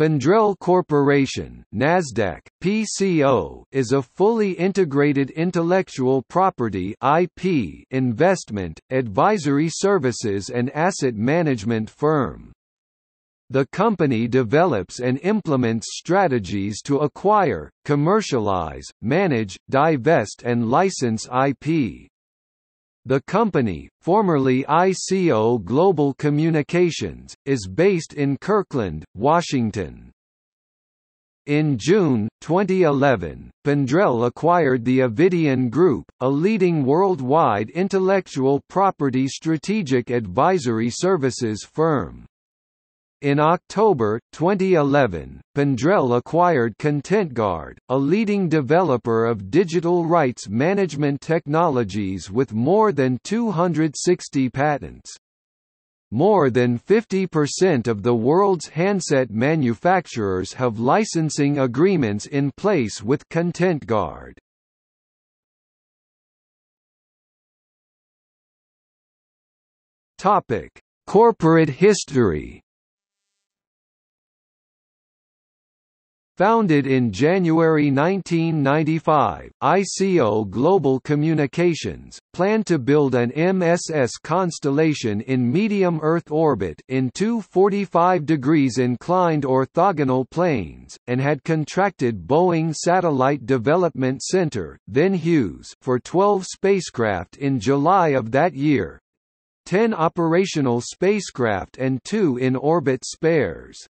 Pendrell Corporation NASDAQ, PCO, is a fully integrated intellectual property IP investment, advisory services and asset management firm. The company develops and implements strategies to acquire, commercialize, manage, divest and license IP. The company, formerly ICO Global Communications, is based in Kirkland, Washington. In June 2011, Pendrell acquired the Ovidian Group, a leading worldwide intellectual property strategic advisory services firm. In October 2011, Pendrell acquired ContentGuard, a leading developer of digital rights management technologies with more than 260 patents. More than 50% of the world's handset manufacturers have licensing agreements in place with ContentGuard. Corporate history Founded in January 1995, ICO Global Communications, planned to build an MSS constellation in medium Earth orbit in two 45 degrees inclined orthogonal planes, and had contracted Boeing Satellite Development Center then Hughes for 12 spacecraft in July of that year, 10 operational spacecraft and two in-orbit spares.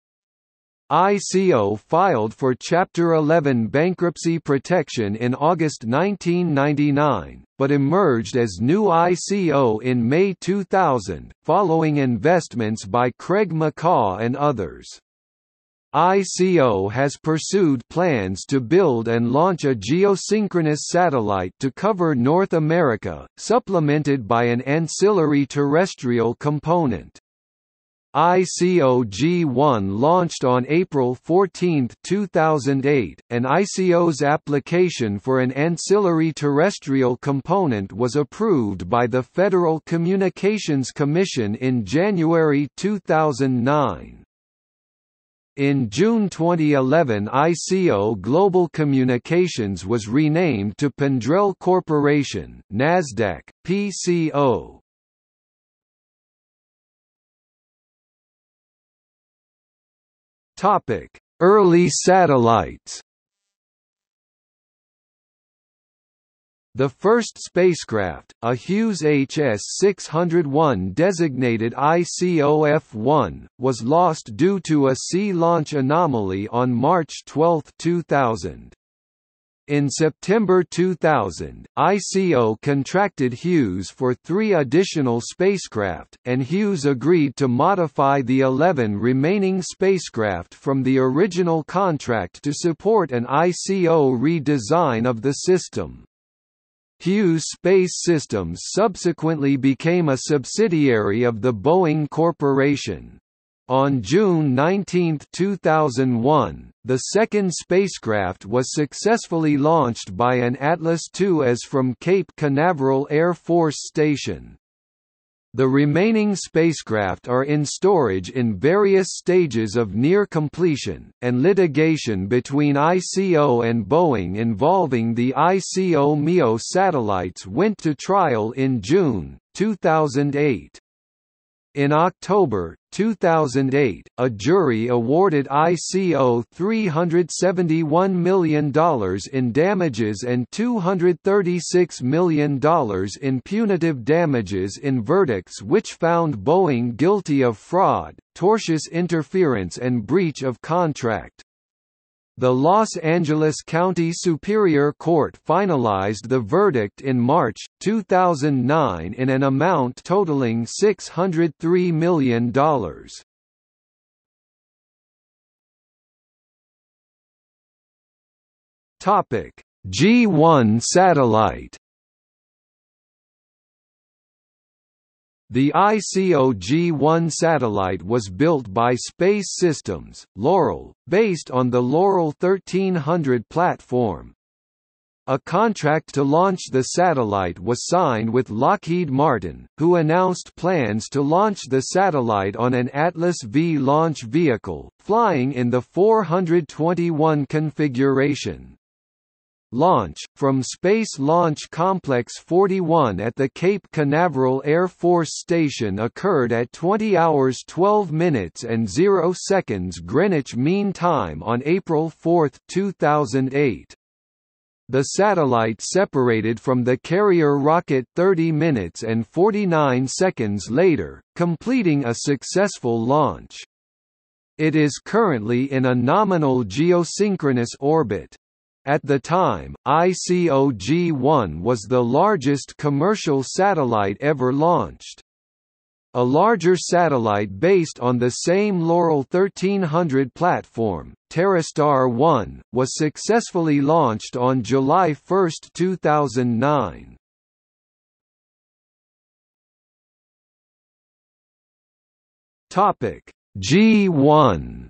ICO filed for Chapter 11 bankruptcy protection in August 1999, but emerged as new ICO in May 2000, following investments by Craig McCaw and others. ICO has pursued plans to build and launch a geosynchronous satellite to cover North America, supplemented by an ancillary terrestrial component. ICO G1 launched on April 14, 2008, and ICO's application for an ancillary terrestrial component was approved by the Federal Communications Commission in January 2009. In June 2011 ICO Global Communications was renamed to Pendrell Corporation NASDAQ, PCO. Topic: Early satellites. The first spacecraft, a Hughes HS-601 designated ICO F1, was lost due to a sea launch anomaly on March 12, 2000. In September 2000, ICO contracted Hughes for three additional spacecraft, and Hughes agreed to modify the 11 remaining spacecraft from the original contract to support an ICO redesign of the system. Hughes Space Systems subsequently became a subsidiary of the Boeing Corporation. On June 19, 2001, the second spacecraft was successfully launched by an Atlas IIs from Cape Canaveral Air Force Station. The remaining spacecraft are in storage in various stages of near completion, and litigation between ICO and Boeing involving the ICO MEO satellites went to trial in June, 2008. In October 2008, a jury awarded ICO $371 million in damages and $236 million in punitive damages in verdicts which found Boeing guilty of fraud, tortious interference and breach of contract. The Los Angeles County Superior Court finalized the verdict in March, 2009 in an amount totaling $603 million. G1 satellite The ICO G1 satellite was built by Space Systems, Loral, based on the Loral 1300 platform. a contract to launch the satellite was signed with Lockheed Martin, who announced plans to launch the satellite on an Atlas V launch vehicle, flying in the 421 configuration. Launch, from Space Launch Complex 41 at the Cape Canaveral Air Force Station occurred at 20 hours 12 minutes and 0 seconds Greenwich Mean Time on April 4, 2008. The satellite separated from the carrier rocket 30 minutes and 49 seconds later, completing a successful launch. It is currently in a nominal geosynchronous orbit. At the time, ICO G1 was the largest commercial satellite ever launched. A larger satellite based on the same Loral 1300 platform, TerreStar 1, was successfully launched on July 1, 2009. Topic G1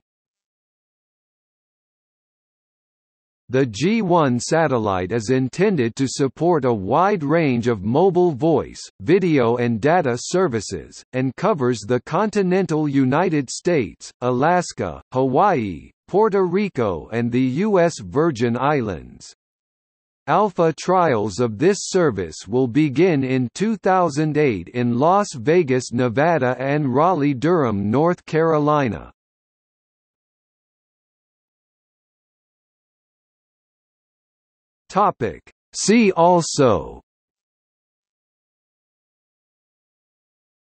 The G1 satellite is intended to support a wide range of mobile voice, video and data services, and covers the continental United States, Alaska, Hawaii, Puerto Rico and the U.S. Virgin Islands. Alpha trials of this service will begin in 2008 in Las Vegas, Nevada and Raleigh-Durham, North Carolina. Topic. See also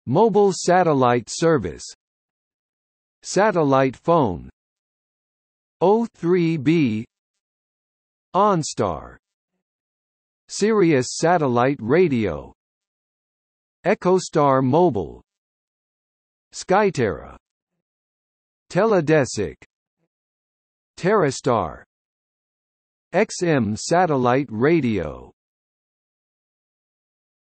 Mobile satellite service Satellite phone O3B OnStar Sirius Satellite Radio EchoStar Mobile Skyterra Teledesic TerreStar XM Satellite Radio